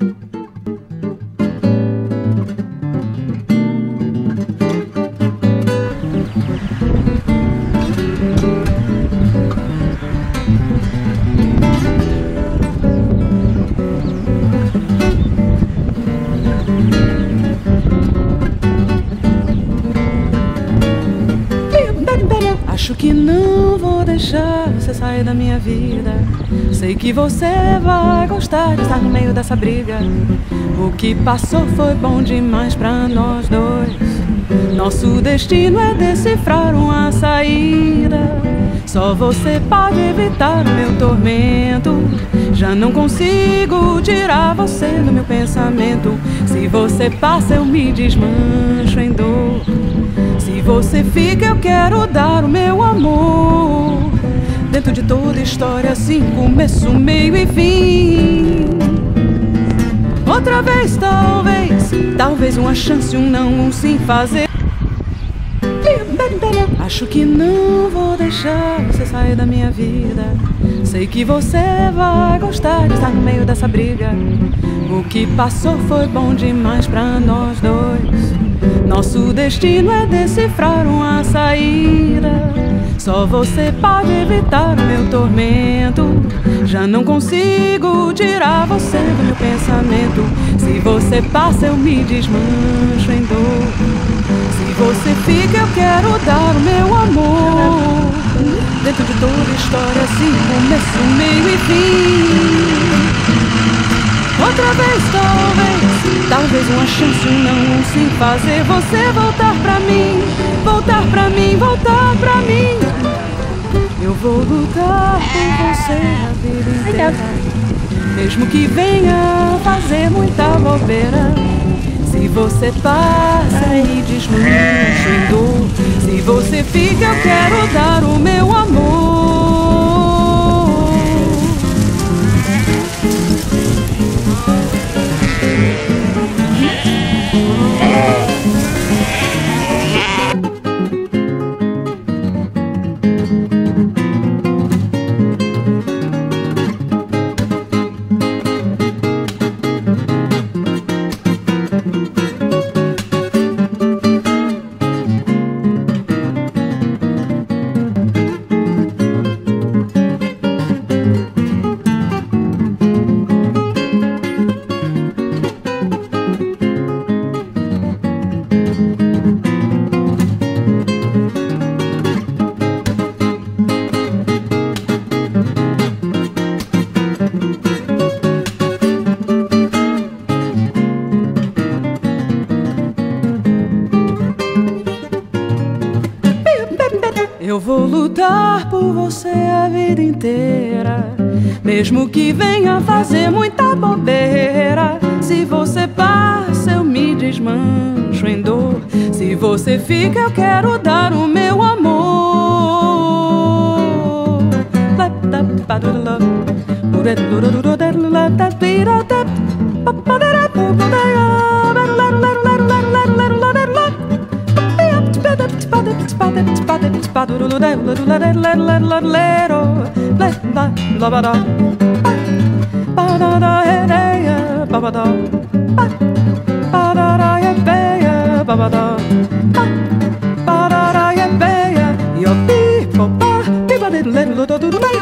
Thank you. Acho que não vou deixar você sair da minha vida. Sei que você vai gostar de estar no meio dessa briga. O que passou foi bom demais pra nós dois. Nosso destino é decifrar uma saída. Só você pode evitar o meu tormento. Já não consigo tirar você do meu pensamento. Se você passa, eu me. Se você fica, eu quero dar o meu amor. Dentro de toda história, assim, começo, meio e fim. Outra vez, talvez, talvez uma chance, um não, um sim fazer. Acho que não vou deixar você sair da minha vida. Sei que você vai gostar de estar no meio dessa briga. O que passou foi bom demais pra nós dois. Nosso destino é decifrar uma saída. Só você pode evitar o meu tormento. Já não consigo tirar você do meu pensamento. Se você passa, eu me desmancho em dor. Se você fica, eu quero dar o meu amor. Dentro de toda história, assim, começo, meio e fim. Uma chance, não, sim fazer você voltar pra mim, voltar pra mim, voltar pra mim. Eu vou lutar por você a vida inteira, mesmo que venha fazer muita bobeira. Se você passa e desmancha em dor, se você fica, eu quero dar o meu amor. Eu vou lutar por você a vida inteira, mesmo que venha fazer muita bobeira. Se você passa, eu me desmancho em dor. Se você fica, eu quero dar o meu amor. din spa du lu de lu la de le le le le ro le la la ba da ba da da he de ya ba ba da ba ba da da ye be ya ba ba da ba ba da da ye be ya yo pi po pa pi ba de le lu do du du ba